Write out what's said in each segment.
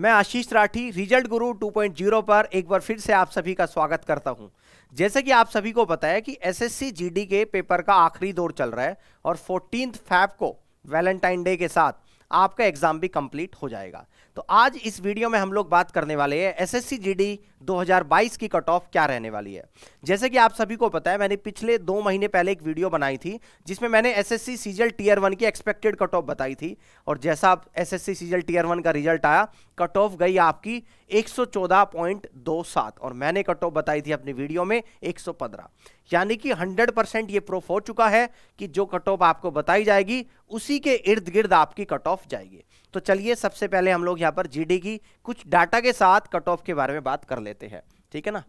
मैं आशीष राठी, रिज़ल्ट गुरु 2.0 पर एक बार फिर से आप सभी का स्वागत करता हूँ। जैसे कि आप सभी को पता है कि एसएससी जीडी के पेपर का आखिरी दौर चल रहा है और फोर्टीन फैब को वैलेंटाइन डे के साथ आपका एग्ज़ाम भी कंप्लीट हो जाएगा। तो आज इस वीडियो में हम लोग बात करने वाले हैं एसएससी जीडी 2022 की कट ऑफ़ क्या रहने वाली है। जैसे कि आप सभी को पता है, मैंने पिछले दो महीने पहले एक वीडियो बनाई थी, जिसमें मैंने एसएससी सीजल टीयर वन की एक्सपेक्टेड कट ऑफ़ बताई थी। और जैसा आप एसएससी सीजल टीयर वन का रिज़ल्ट आया कट ऑफ़ गई आपकी 114.27 और मैंने कट ऑफ़ बताई थी अपनी वीडियो में 115 यानी कि 100 परसेंट ये प्रूफ हो चुका है कि जो कट ऑफ़ आपको बताई जाएगी, उसी के इर्द गिर्द आपकी कट ऑफ़ जाएगी। तो चलिए सबसे पहले हम लोग यहाँ पर जीडी की कुछ डाटा के साथ कट ऑफ़ के बारे में बात कर लेते हैं, ठीक है ना?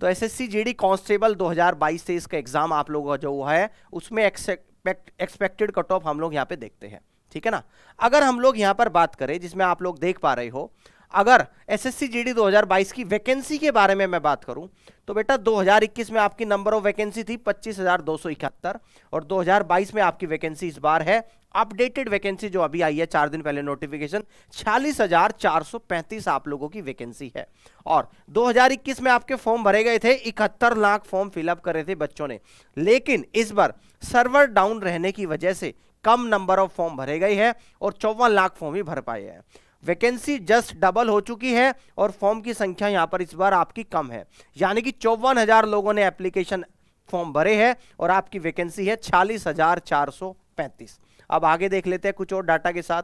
तो एसएससी जीडी कांस्टेबल 2022 से इसका एग्ज़ाम आप लोगों का जो हुआ है, उसमें एक्सपेक्टेड कट ऑफ़ हम लोग यहाँ पे देखते हैं, ठीक है ना? अगर हम लोग यहाँ पर बात करें, जिसमें आप लोग देख पा रहे हो, अगर एसएससी जीडी 2022 की वैकेंसी के बारे में मैं बात करूँ तो बेटा 2021 में आपकी नंबर ऑफ़ वैकेंसी थी पच्चीस और 2022 में आपकी वैकेंसी इस बार है अपडेटेड वैकेंसी जो अभी आई है चार दिन पहले नोटिफिकेशन छियालीस आप लोगों की वैकेंसी है। और 2021 में आपके फॉर्म भरे गए थे, इकहत्तर लाख फॉर्म फिलअप कर रहे थे बच्चों ने। लेकिन इस बार सर्वर डाउन रहने की वजह से कम नंबर ऑफ़ फॉर्म भरे गए हैं और चौवन लाख फॉर्म ही भर पाए हैं। वैकेंसी जस्ट डबल हो चुकी है और फॉर्म की संख्या यहाँ पर इस बार आपकी कम है। यानी कि चौवन हज़ार लोगों ने एप्लीकेशन फॉर्म भरे हैं और आपकी वैकेंसी है छियालीस हज़ार चार सौ पैंतीस। अब आगे देख लेते हैं कुछ और डाटा के साथ।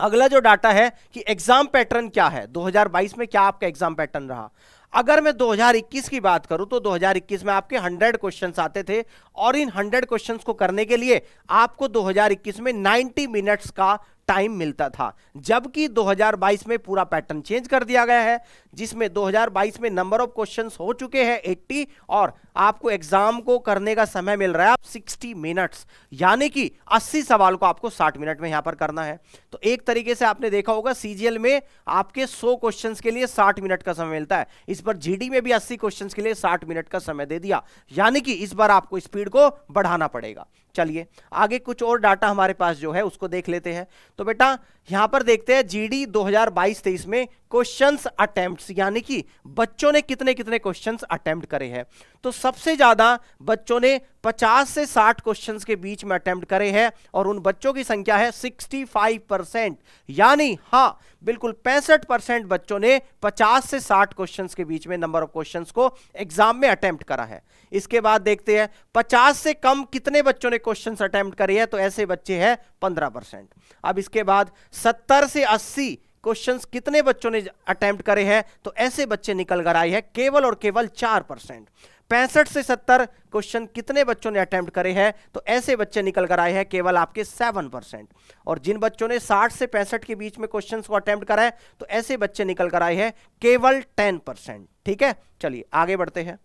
अगला जो डाटा है कि एग्ज़ाम पैटर्न क्या है? 2022 में क्या आपका एग्ज़ाम पैटर्न रहा? अगर मैं 2021 की बात करूँ तो 2021 में आपके 100 क्वेश्चंस आते थे और इन 100 क्वेश्चंस को करने के लिए आपको 2021 में 90 मिनट्स का टाइम मिलता था, जबकि 2022 में पूरा पैटर्न चेंज कर दिया गया है, जिसमें 2022 में नंबर ऑफ़ क्वेश्चंस हो चुके हैं 80 और आपको एग्ज़ाम को करने का समय मिल रहा है आप 60 मिनट्स यानी कि 80 सवाल को आपको 60 मिनट में यहाँ पर करना है। तो एक तरीके से आपने देखा होगा सीजीएल में आपके 100 क्वेश्चंस के लिए 60 मिनट का समय मिलता है। इस पर जीडी में भी 80 क्वेश्चंस के लिए 60 मिनट का समय दे दिया, यानी कि इस बार आपको स्पीड को बढ़ाना पड़ेगा। चलिए, आगे कुछ और डाटा हमारे पास जो है, उसको देख लेते हैं। तो बेटा यहाँ पर देखते हैं जीडी 2022-23 में क्वेश्चंस अटेम्प्ट्स यानी कि बच्चों ने कितने कितने क्वेश्चंस अटेम्प्ट करे हैं। तो सबसे ज़्यादा बच्चों ने 50 से 60 क्वेश्चंस के बीच में अटेम्प्ट करे हैं और उन बच्चों की संख्या है 65 परसेंट यानी हाँ बिल्कुल पैंसठ परसेंट बच्चों ने 50 से 60 क्वेश्चंस के बीच में नंबर ऑफ़ क्वेश्चंस को एग्ज़ाम में अटेम्प्ट करा है। इसके बाद देखते हैं 50 से कम कितने बच्चों ने क्वेश्चंस अटेम्प्ट करे हैं तो ऐसे बच्चे हैं 15 परसेंट अब इसके बाद 70 से 80 क्वेश्चंस कितने बच्चों ने अटेम्प्ट करे हैं? तो ऐसे बच्चे निकल कर आए हैं, केवल और केवल चार परसेंट पैंसठ से सत्तर क्वेश्चन कितने बच्चों ने अटेम्प्ट करे हैं? तो ऐसे बच्चे निकल कर आए हैं, केवल आपके सेवन परसेंट और जिन बच्चों ने साठ से पैंसठ के बीच में क्वेश्चंस को अटेम्प्ट करा है तो ऐसे बच्चे निकल कर आए हैं, केवल टेन परसेंट ठीक है? चलिए, आगे बढ़ते हैं।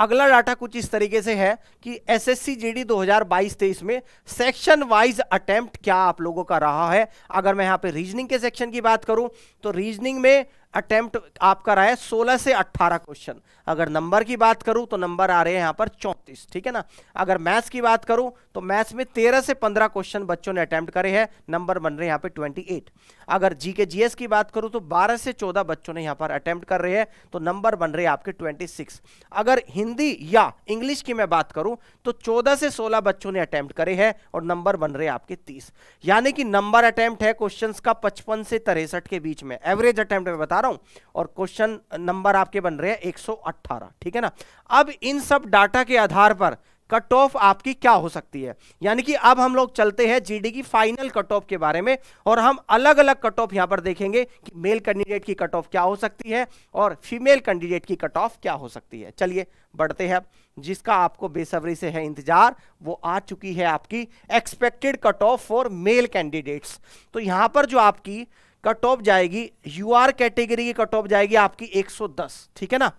अगला डाटा कुछ इस तरीके से है कि एसएससी जीडी 2022-23 में सेक्शन वाइज अटेम्प्ट क्या आप लोगों का रहा है? अगर मैं यहाँ पे रीजनिंग के सेक्शन की बात करूँ तो रीजनिंग में अटेम्प्ट आपका रहा है 16 से 18 क्वेश्चन। अगर नंबर की बात करूँ तो नंबर आ रहे हैं यहाँ पर 34 ठीक है ना? अगर मैथ्स की बात करूँ तो मैथ्स में 13 से 15 क्वेश्चन बच्चों ने अटेम्प्ट करे हैं, नंबर बन रहे हैं यहाँ पे 28 अगर जी के जीएस की बात करूँ तो 12 से 14 बच्चों ने यहाँ पर अटेम्प्ट कर रहे हैं तो नंबर बन रहे हैं आपके 26 अगर हिंदी या इंग्लिश की मैं बात करूँ तो 14 से 16 बच्चों ने अटेम्प्ट करे हैं और नंबर बन रहे हैं आपके 30 यानी कि नंबर अटैम्प्ट है क्वेश्चन का पचपन से तिरसठ के बीच में। एवरेज अटैम्प्ट में बता रहा हूँ और क्वेश्चन नंबर आपके बन रहे हैं 118 ठीक है ना? अब इन सब डाटा के आधार पर कट ऑफ़ आपकी क्या हो सकती है? यानी कि अब हम लोग चलते हैं जीडी की फाइनल कट ऑफ़ के बारे में और हम अलग अलग कट ऑफ़ यहाँ पर देखेंगे कि मेल कैंडिडेट की कट ऑफ़ क्या हो सकती है और फीमेल कैंडिडेट की कट ऑफ़ क्या हो सकती है। चलिए, बढ़ते हैं जिसका आपको बेसब्री से है इंतज़ार, वो आ चुकी है आपकी expected cut off for male candidates तो यहाँ पर जो आपकी कट ऑफ़ जाएगी यूआर कैटेगरी की कट ऑफ़ जाएगी आपकी 110 ठीक है ना?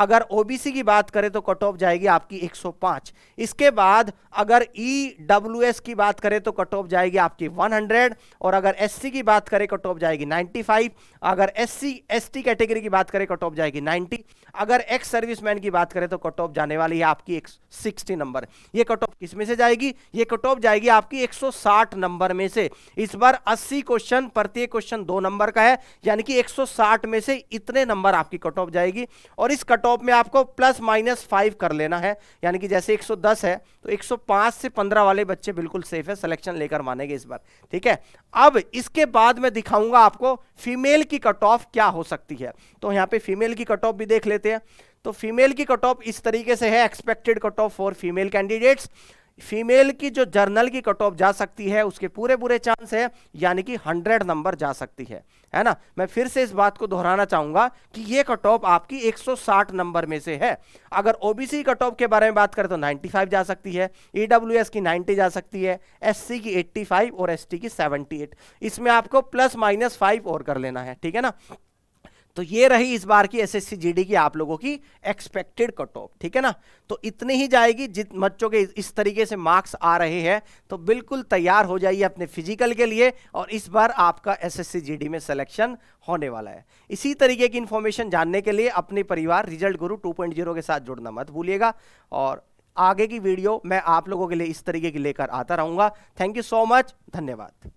अगर ओबीसी की बात करें तो कट ऑफ़ जाएगी आपकी 105 इसके बाद अगर ईडब्ल्यूएस e की बात करें तो कट ऑफ़ जाएगी आपकी 100 और अगर एससी की बात करें कट ऑफ़ जाएगी 95 अगर एससी एसटी कैटेगरी की बात करें कट ऑफ़ जाएगी 90 अगर एक्स सर्विसमैन की बात करें तो कट ऑफ़ जाने वाली है आपकी एक सिक्सटी नंबर। ये कट ऑफ़ किसमें से जाएगी? ये कट ऑफ़ जाएगी आपकी 160 नंबर में से। इस बार 80 क्वेश्चन, प्रत्येक क्वेश्चन दो नंबर का है। यानी कि 160 में से इतने नंबर आपकी कट ऑफ़ जाएगी। और इस कट ऑफ़ में आपको प्लस माइनस फाइव कर लेना है। यानी कि जैसे 110 है तो 105 से 15 वाले बच्चे बिल्कुल सेफ़ है सिलेक्शन लेकर मानेंगे इस बार। ठीक है? अब इसके बाद मैं दिखाऊँगा आपको फीमेल की कट ऑफ़ क्या हो सकती है। तो यहाँ पे फीमेल की कट ऑफ़ भी देख लेते हैं। तो फीमेल की कट ऑफ़ इस तरीके से है expected cut off for female candidates female की जो जर्नल की कट ऑफ़ जा सकती है, उसके पूरे पूरे चांस है, यानी कि 100 नंबर जा सकती है। है ना? मैं फिर से इस बात को दोहराना चाहूँगा कि ये कट ऑफ़ आपकी 160 नंबर में से है। अगर ओबीसी कट ऑफ़ के बारे में बात करें तो 95 जा सकती है ईडब्ल्यूएस e की 90 जा सकती है एससी की 85 और एसटी की 78 इसमें आपको प्लस माइनस फाइव और कर लेना है, ठीक है ना? तो ये रही इस बार की एसएससी जीडी की आप लोगों की एक्सपेक्टेड कट ऑफ़ ठीक है ना? तो इतनी ही जाएगी जित, बच्चों के इस तरीके से मार्क्स आ रहे हैं तो बिल्कुल तैयार हो जाइए अपने फ़िज़िकल के लिए और इस बार आपका एसएससी जीडी में सिलेक्शन होने वाला है। इसी तरीके की इंफॉर्मेशन जानने के लिए अपने परिवार रिज़ल्ट गुरु 2.0 के साथ जुड़ना मत भूलिएगा और आगे की वीडियो मैं आप लोगों के लिए इस तरीके की लेकर आता रहूँगा। थैंक यू सो मच धन्यवाद।